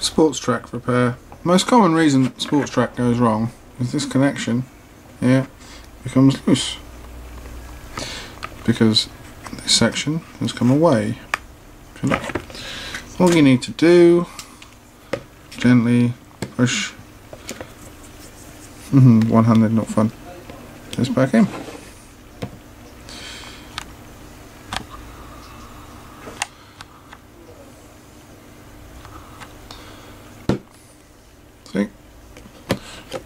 Sports track repair. Most common reason sports track goes wrong is this connection here becomes loose because this section has come away. All you need to do gently push mm one handed not fun this back in. See?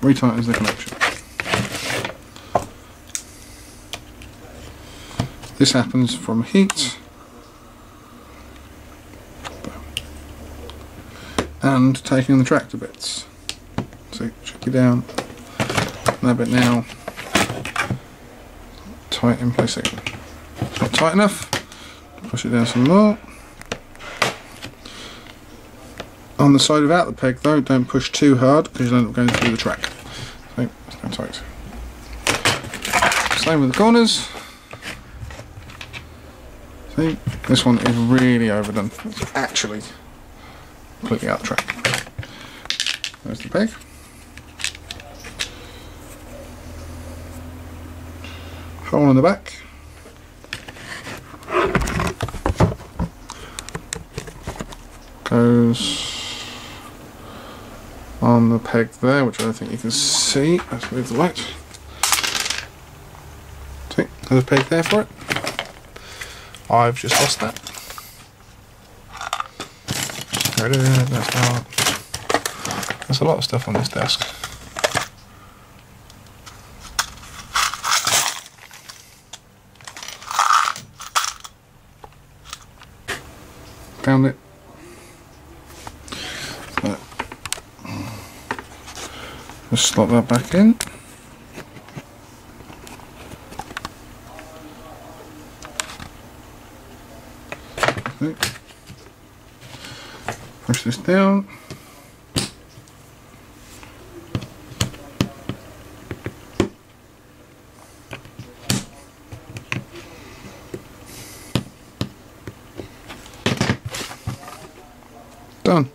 Retightens the connection. This happens from heat and taking the tractor bits. So check it down. That bit now tight in place again. It's not tight enough. Push it down some more. On the side without the peg though, don't push too hard because you'll end up going through the track. So, tight. Same with the corners. See, this one is really overdone. It's actually completely out the track. There's the peg. Hole in the back. Goes on the peg there, which I don't think you can see. Let's move the light. See, there's a peg there for it. I've just lost that. There. There's a lot of stuff on this desk. Found it. Just slot that back in. Push this down. Done.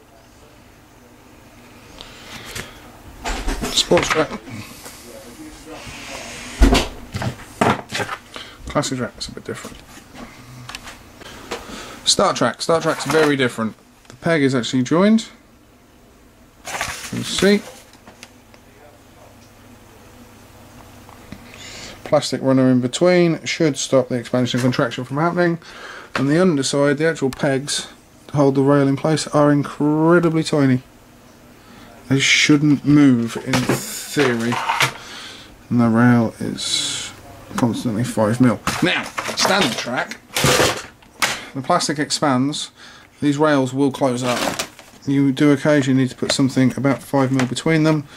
Sports track. Classic track is a bit different. Start Track. Start Track's very different. The peg is actually joined. You see. Plastic runner in between should stop the expansion and contraction from happening. And the underside, the actual pegs to hold the rail in place are incredibly tiny. They shouldn't move in theory. And the rail is constantly 5 mil. Now, standard track the plastic expands, these rails will close up. You do occasionally need to put something about 5mm between them.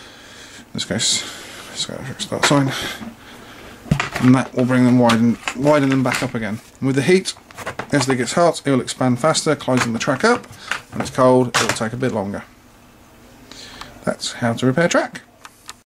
In this case, let's go start sign. And that will bring them widen, widen them back up again. And with the heat, as it gets hot, it will expand faster, closing the track up. When it's cold, it will take a bit longer. That's how to repair track.